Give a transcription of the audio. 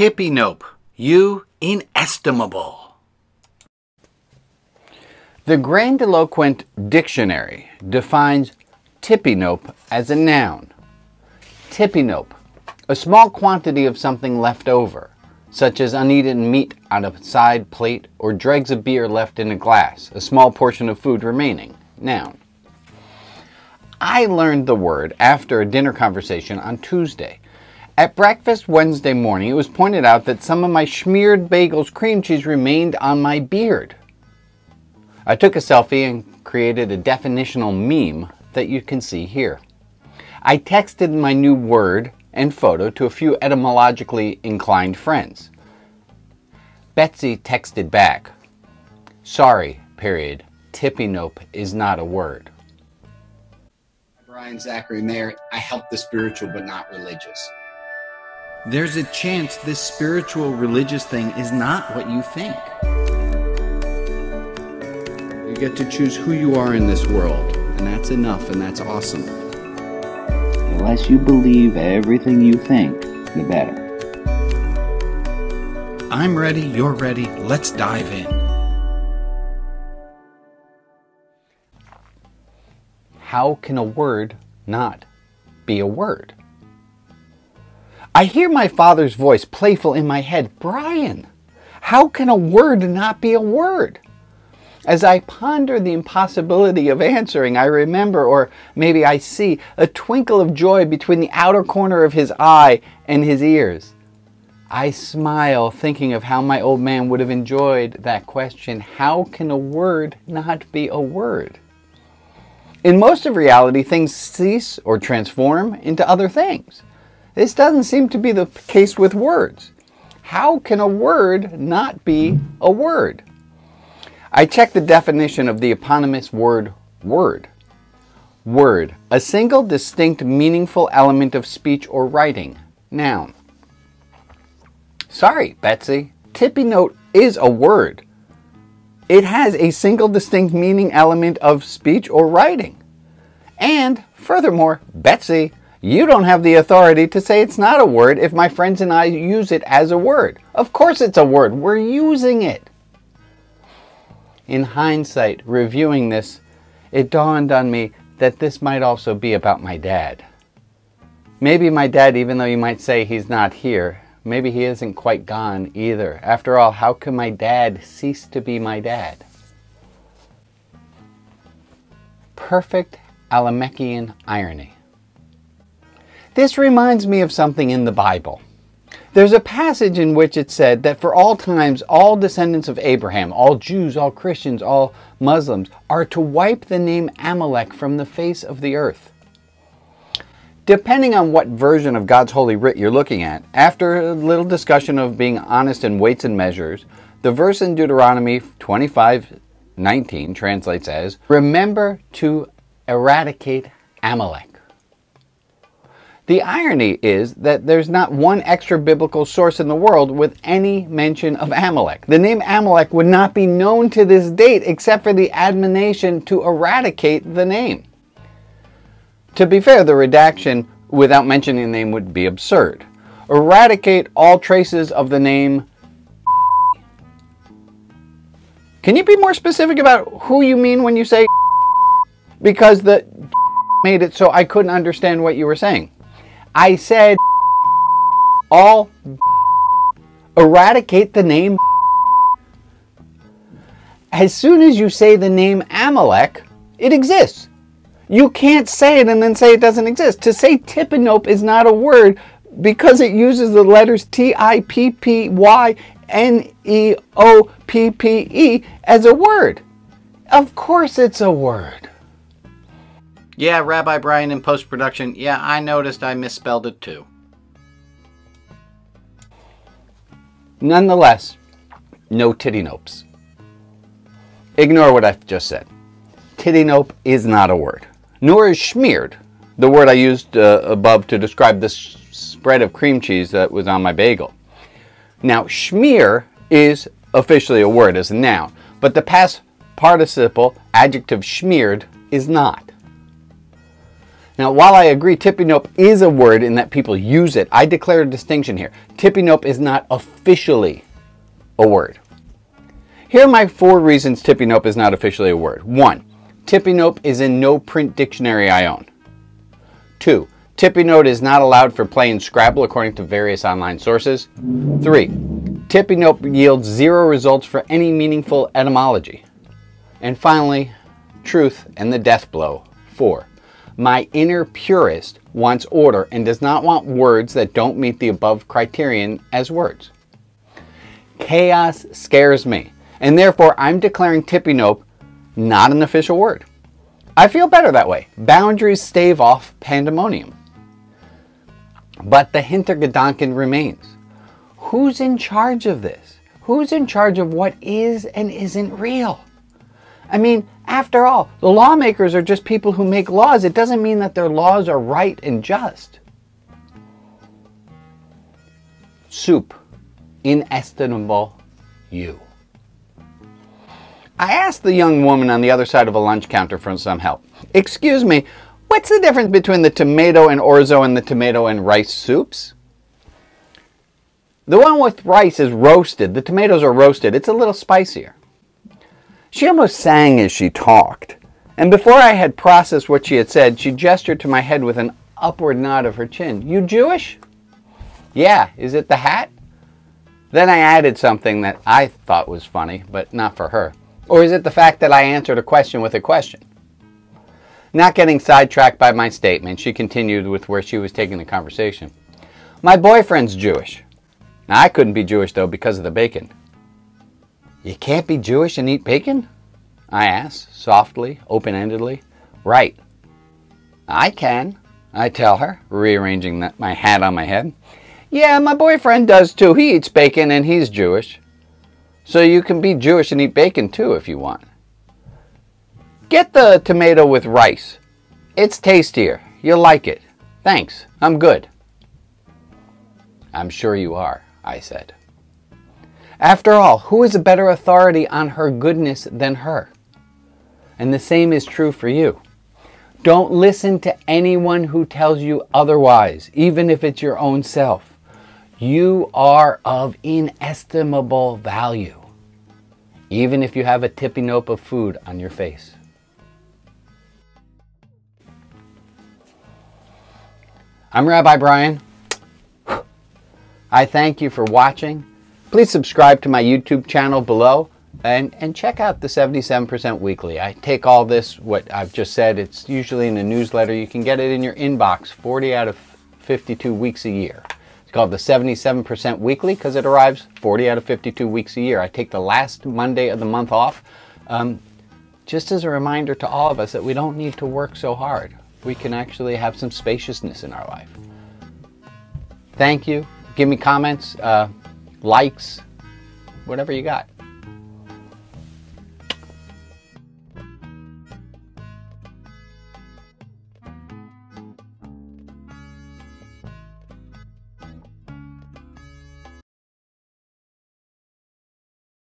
Tippy Nope, you inestimable. The Grandiloquent Dictionary defines tippy-nope as a noun. Tippy-nope, a small quantity of something left over, such as uneaten meat on a side plate or dregs of beer left in a glass, a small portion of food remaining. Noun. I learned the word after a dinner conversation on Tuesday. At breakfast Wednesday morning, it was pointed out that some of my smeared bagels cream cheese remained on my beard. I took a selfie and created a definitional meme that you can see here. I texted my new word and photo to a few etymologically inclined friends. Betsy texted back, Sorry, period. Tippy nope is not a word. Brian Zachary Mayer. I help the spiritual but not religious. There's a chance this spiritual religious thing is not what you think. You get to choose who you are in this world, and that's enough, and that's awesome. The less you believe everything you think, the better. I'm ready, you're ready, let's dive in. how can a word not be a word? I hear my father's voice playful in my head Brian, how can a word not be a word? As I ponder the impossibility of answering, I remember, or maybe I see, a twinkle of joy between the outer corner of his eye and his ears. I smile, thinking of how my old man would have enjoyed that question How can a word not be a word? In most of reality, things cease or transform into other things. This doesn't seem to be the case with words. How can a word not be a word? I checked the definition of the eponymous word word. Word, a single distinct meaningful element of speech or writing. Noun. Sorry, Betsy, tippy nope is a word. It has a single distinct meaning element of speech or writing. And furthermore, Betsy, you don't have the authority to say it's not a word if my friends and I use it as a word. Of course it's a word. We're using it. In hindsight, reviewing this, it dawned on me that this might also be about my dad. Maybe my dad, even though you might say he's not here, maybe he isn't quite gone either. After all, how can my dad cease to be my dad? Perfect Amalekian irony. This reminds me of something in the Bible. There's a passage in which it said that for all times, all descendants of Abraham, all Jews, all Christians, all Muslims, are to wipe the name Amalek from the face of the earth. Depending on what version of God's Holy Writ you're looking at, after a little discussion of being honest in weights and measures, the verse in Deuteronomy 25:19 translates as, Remember to eradicate Amalek. The irony is that there's not one extra biblical source in the world with any mention of Amalek. The name Amalek would not be known to this date except for the admonition to eradicate the name. To be fair, the redaction without mentioning the name would be absurd. Eradicate all traces of the name. Can you be more specific about who you mean when you say because the made it so I couldn't understand what you were saying? I said all eradicate the name. As soon as you say the name Amalek, it exists. You can't say it and then say it doesn't exist. To say tippinope is not a word because it uses the letters T I P P Y N E O P P E as a word. Of course it's a word. Yeah, Rabbi Brian in post production. Yeah, I noticed I misspelled it too. Nonetheless, no titty nopes. Ignore what I've just said. Titty nope is not a word, nor is schmeared, the word I used uh, above to describe the spread of cream cheese that was on my bagel. Now, schmear is officially a word as a noun, but the past participle adjective schmeared is not. Now, while I agree tippy nope is a word in that people use it, I declare a distinction here. Tippy nope is not officially a word. Here are my four reasons tippy nope is not officially a word. One, tippy nope is in no print dictionary I own. Two, tippy nope is not allowed for playing Scrabble according to various online sources. Three, tippy nope yields zero results for any meaningful etymology. And finally, truth and the death blow. Four, my inner purist wants order and does not want words that don't meet the above criterion as words. Chaos scares me and therefore I'm declaring tippy nope not an official word. I feel better that way. Boundaries stave off pandemonium. But the Hintergedanken remains. Who's in charge of this? Who's in charge of what is and isn't real? I mean, after all, the lawmakers are just people who make laws. It doesn't mean that their laws are right and just. Soup, inestimable you. I asked the young woman on the other side of a lunch counter for some help. Excuse me, what's the difference between the tomato and orzo and the tomato and rice soups? The one with rice is roasted. The tomatoes are roasted. It's a little spicier. She almost sang as she talked. And before I had processed what she had said, she gestured to my head with an upward nod of her chin. You Jewish? Yeah, is it the hat? Then I added something that I thought was funny, but not for her. Or is it the fact that I answered a question with a question? Not getting sidetracked by my statement, she continued with where she was taking the conversation. My boyfriend's Jewish. Now, I couldn't be Jewish, though, because of the bacon. You can't be Jewish and eat bacon? I asked, softly, open endedly. Right. I can, I tell her, rearranging my hat on my head. Yeah, my boyfriend does too. He eats bacon and he's Jewish. So you can be Jewish and eat bacon too if you want. Get the tomato with rice. It's tastier. You'll like it. Thanks. I'm good. I'm sure you are, I said. After all, who is a better authority on her goodness than her? And the same is true for you. Don't listen to anyone who tells you otherwise, even if it's your own self. You are of inestimable value even if you have a tippy nope of food on your face. I'm Rabbi Brian. I thank you for watching. Please subscribe to my YouTube channel below and, and check out the 77% Weekly. I take all this, what I've just said, it's usually in a newsletter. You can get it in your inbox 40 out of 52 weeks a year. It's called the 77% Weekly because it arrives 40 out of 52 weeks a year. I take the last Monday of the month off um, just as a reminder to all of us that we don't need to work so hard. We can actually have some spaciousness in our life. Thank you. Give me comments, uh, likes, whatever you got.